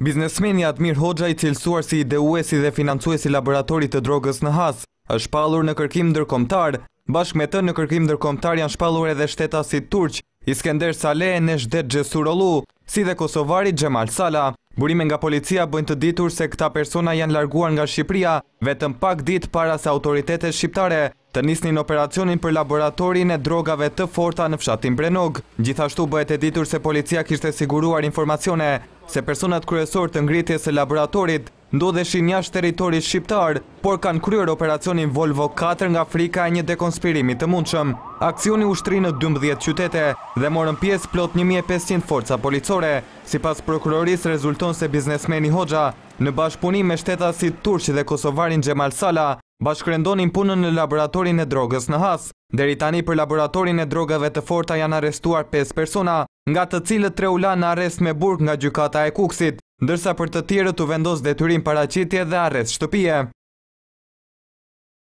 Biznesmeni Admir Hoxha i cilësuar si ideuesi dhe financuesi i laboratorit të drogës në Has, është shpallur në kërkim ndërkombëtar. Bashkë me të në kërkim ndërkombëtar janë shpallur edhe shtetasit turq, Iskender Sale e Neshdet Xhesurollu, si dhe kosovari Xhemal Sala. Burime nga policia bëjnë të ditur se këta persona janë larguar nga Shqipëria vetëm pak ditë para se autoritetet shqiptare Të nisnin operacionin për laboratorin e drogave të forta në fshatin Brenog. Gjithashtu bëhet e ditur se policia kishte siguruar informacione se personat kryesorë të ngritjes së laboratorit ndodheshin jashtë territorit shqiptar, por kanë kryer operacionin Volvo katër nga frika e një dekonspirimi të mundshëm. Aksioni u shtri në dymbëdhjetë qytete dhe morën pjesë plot një mijë e pesëqind forca policore. Sipas prokurorisë rezulton se biznesmeni Hoxha, në bashkëpunim me shtetasit turq dhe kosovarin Xhemal Sala, Bashkërendonin punën në laboratorin e drogës në Has. Deri tani për laboratorin e drogave të forta janë arrestuar pesë persona, nga të cilët tre u lanë në arrest me burg nga Gjykata e Kukësit, ndërsa për të tjerët u vendos detyrim paraqitje dhe arrest shtëpie.